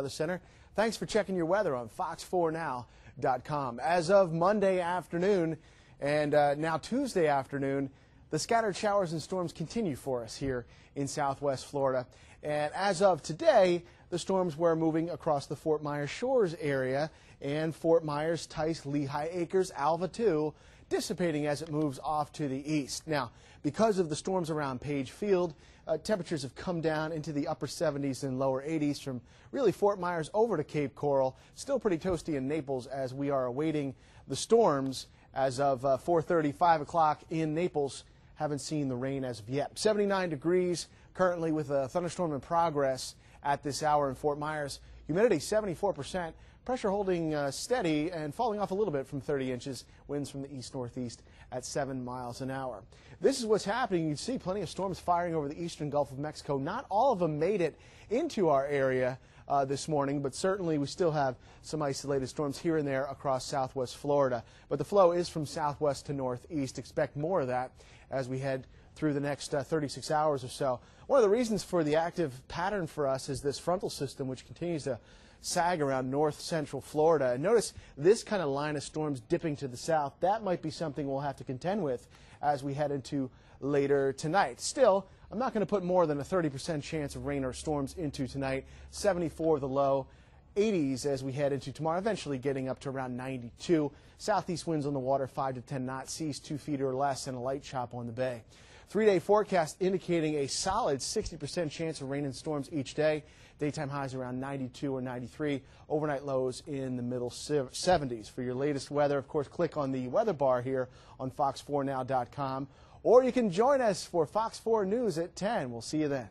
Weather Center. Thanks for checking your weather on fox4now.com. As of Monday afternoon and uh, now Tuesday afternoon, the scattered showers and storms continue for us here in southwest Florida. And as of today, the storms were moving across the Fort Myers Shores area and Fort Myers, Tice, Lehigh Acres, Alva 2, dissipating as it moves off to the east. Now, because of the storms around Page Field, uh, temperatures have come down into the upper 70s and lower 80s from really Fort Myers over to Cape Coral. Still pretty toasty in Naples as we are awaiting the storms as of uh, 4.30, 5 o'clock in Naples. Haven't seen the rain as of yet. 79 degrees currently with a thunderstorm in progress at this hour in Fort Myers. Humidity 74%. Pressure holding uh, steady and falling off a little bit from 30 inches. Winds from the east northeast at 7 miles an hour. This is what's happening. You see plenty of storms firing over the eastern Gulf of Mexico. Not all of them made it into our area uh, this morning, but certainly we still have some isolated storms here and there across southwest Florida. But the flow is from southwest to northeast. Expect more of that as we head through the next uh, 36 hours or so. One of the reasons for the active pattern for us is this frontal system, which continues to sag around north central Florida. And notice this kind of line of storms dipping to the south. That might be something we'll have to contend with as we head into later tonight. Still, I'm not going to put more than a 30% chance of rain or storms into tonight. 74 the low. 80s as we head into tomorrow, eventually getting up to around 92. Southeast winds on the water 5 to 10 knots, seas 2 feet or less, and a light chop on the bay. Three day forecast indicating a solid 60% chance of rain and storms each day. Daytime highs around 92 or 93. Overnight lows in the middle 70s. For your latest weather, of course, click on the weather bar here on fox4now.com. Or you can join us for Fox 4 News at 10. We'll see you then.